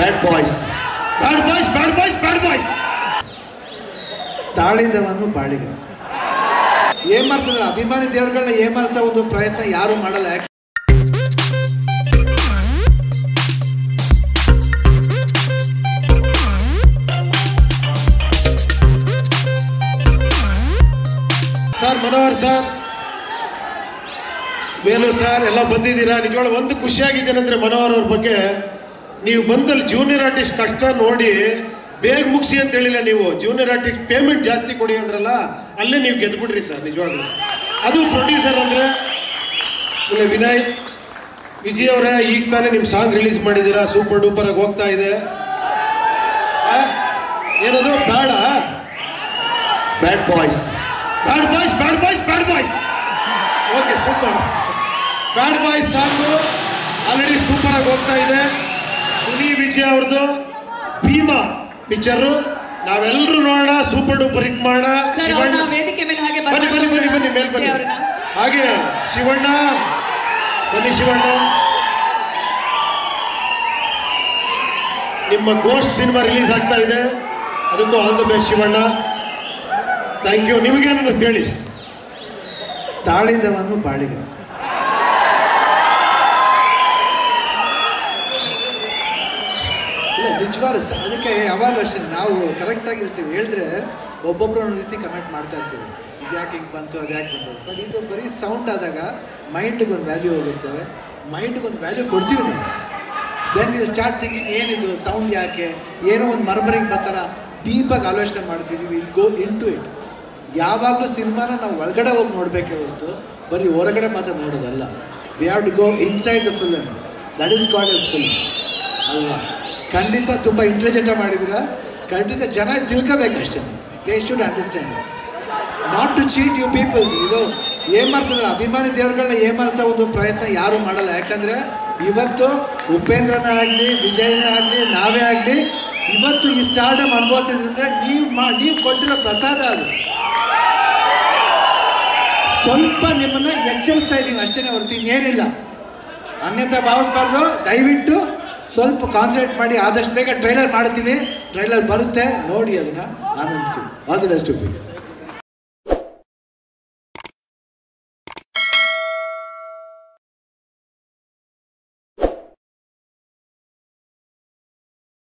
Bad boys bad boys bad boys bad boys ತಾಳಿದವನು ಬಾಳಿಗ. ಏಮರ್ಸಿದ್ರೆ? ಅಭಿಮಾನಿ ದೇವರುಗಳನ್ನ ಏಮರ್ಸೋ ಒಂದು ಪ್ರಯತ್ನ ಯಾರು ಮಾಡಲ್ಲ. ಯಾಕೆ sir Manohar sir Velu sir ಎಲ್ಲ ಬಂದಿದ್ದೀರಾ? ನಿಜವಾಗ್ಲೂ ಒಂದು ಖುಷಿಯಾಗಿದ್ದೇನೆಂದ್ರೆ ಮನೋಹರ್ ಅವ್ರ ಬಗ್ಗೆ ನೀವು ಬಂದಲ್ಲಿ ಜೂನಿಯರ್ ಆರ್ಟಿಸ್ಟ್ ಕಷ್ಟ ನೋಡಿ ಬೇಗ ಮುಗಿಸಿ ಅಂತ ಹೇಳಿಲ್ಲ ನೀವು. ಜೂನಿಯರ್ ಆರ್ಟಿಸ್ಟ್ ಪೇಮೆಂಟ್ ಜಾಸ್ತಿ ಕೊಡಿ ಅಂದ್ರಲ್ಲ ಅಲ್ಲೇ ನೀವು ಗೆದ್ಬಿಡ್ರಿ ಸರ್ ನಿಜವಾಗ್ಲೂ. ಅದು ಪ್ರೊಡ್ಯೂಸರ್ ಅಂದರೆ ಇಲ್ಲ ವಿನಯ್ ವಿಜಯ್ ಅವರೇ ಈಗ ತಾನೇ ನಿಮ್ಮ ಸಾಂಗ್ ರಿಲೀಸ್ ಮಾಡಿದ್ದೀರಾ ಸೂಪರ್ ಡೂಪರ್ ಆಗಿ ಹೋಗ್ತಾ ಇದೆ? ಏನದು ಬ್ಯಾಡ? Bad boys bad boys bad boys bad boys okay super bad boys song already super ಆಗಿ ಹೋಗ್ತಾ ಇದೆ. ಪುನಿ ವಿಜಯ ಅವ್ರದ್ದು ಭೀಮಾ ಪಿಕ್ಚರ್ ನಾವೆಲ್ಲರೂ ನೋಡೋಣ ಸೂಪರ್ ಡೂಪರ್ ಹಿಟ್ ಮಾಡೋಣ. ಶಿವಣ್ಣ. ವೇದಿಕೆ ಮೇಲೆ ಹಾಗೆ ಬನ್ನಿ ಬನ್ನಿ ಬನ್ನಿ ಬನ್ನಿ ಮೇಲ್ ಬನ್ನಿ. ಹಾಗೆ ಶಿವಣ್ಣ. ಬನ್ನಿ ಶಿವಣ್ಣ. ನಿಮ್ಮ ಗೋಸ್ಟ್ ಸಿನಿಮಾ ರಿಲೀಸ್ ಆಗ್ತಾ ಇದೆ. ಅದಕ್ಕೂ all the best Shivanna. Thank you ನಿಮಗೇನು ಅನ್ನಿಸ್ತು ಹೇಳಿ? ತಾಳಿದವನು ಬಾಳಿಗ. ನಿಜವಾದ ಅದಕ್ಕೆ ಯಾವಾಗಲೂ ಅಷ್ಟೇ ನಾವು ಕರೆಕ್ಟಾಗಿ ಇರ್ತೀವಿ. ಹೇಳಿದ್ರೆ ಒಬ್ಬೊಬ್ರು ಒಂದು ರೀತಿ ಕಮೆಂಟ್ ಮಾಡ್ತಾ ಇರ್ತೀವಿ. ಇದು ಯಾಕೆ ಹಿಂಗೆ ಬಂತು ಅದು ಯಾಕೆ ಬಂತು ಬಟ್ ಇದು ಬರೀ ಸೌಂಡ್ ಆದಾಗ ಮೈಂಡ್ಗೆ ಒಂದು ವ್ಯಾಲ್ಯೂ ಹೋಗುತ್ತೆ. ಮೈಂಡ್ಗೆ ಒಂದು ವ್ಯಾಲ್ಯೂ ಕೊಡ್ತೀವಿ ನಾವು. ದೆನ್ ಯು ಸ್ಟಾರ್ಟ್ ಥಿಂಕಿಂಗ್ ಏನಿದು ಸೌಂಡ್ ಯಾಕೆ? ಏನೋ ಒಂದು ಮರ್ಮರಿಂಗ್ ಬರ್ತಾರ ಡೀಪಾಗಿ ಆಲೋಚನೆ ಮಾಡ್ತೀವಿ. Will go into it ಯಾವಾಗಲೂ ಸಿನಿಮಾನ ನಾವು ಒಳಗಡೆ ಹೋಗಿ ನೋಡಬೇಕೇ ಹೊರತು, ಬರೀ ಹೊರಗಡೆ ಮಾತ್ರ ನೋಡೋದಲ್ಲ. We have to go inside the film that is called as film ಅಲ್ವಾ? ಖಂಡಿತ ತುಂಬ ಇಂಟೆಲಿಜೆಂಟಾಗಿ ಮಾಡಿದ್ದೀರಾ? ಖಂಡಿತ ಜನ ತಿಳ್ಕೋಬೇಕಷ್ಟೇ they should understand not to cheat you peoples ಇದು ಏಮಾರ್ಸಿದ್ರೆ ಅಭಿಮಾನಿ ದೇವರುಗಳನ್ನ ಏಮಾರ್ಸೋ ಒಂದು ಪ್ರಯತ್ನ ಯಾರೂ ಮಾಡಲ್ಲ. ಯಾಕಂದರೆ ಇವತ್ತು ಉಪೇಂದ್ರನೇ ಆಗಲಿ, ವಿಜಯನೇ ಆಗಲಿ, ನಾವೇ ಆಗಲಿ, ಇವತ್ತು ಈ ಸ್ಟಾರ್ಡಮ್ ಅನುಭವಿಸಿದ್ರಿಂದ ನೀವು ಮಾ, ನೀವು ಕೊಟ್ಟಿರೋ ಪ್ರಸಾದ ಅದು. ಸ್ವಲ್ಪ ನಿಮ್ಮನ್ನು ಎಚ್ಚರಿಸ್ತಾ ಇದ್ದೀವಿ ಅಷ್ಟೇ ಹೊರತು ಇನ್ನೇನಿಲ್ಲ. ಅನ್ಯತಾ ಭಾವಿಸ್ಬಾರ್ದು. ದಯವಿಟ್ಟು ಸ್ವಲ್ಪ ಕಾನ್ಸಂಟ್ರೇಟ್ ಮಾಡಿ ಆದಷ್ಟು ಬೇಗ ಟ್ರೈಲರ್ ಮಾಡ್ತೀವಿ ಟ್ರೈಲರ್ ಬರುತ್ತೆ. ನೋಡಿ ಅದನ್ನು ಆನಂದಿಸಿ. All the best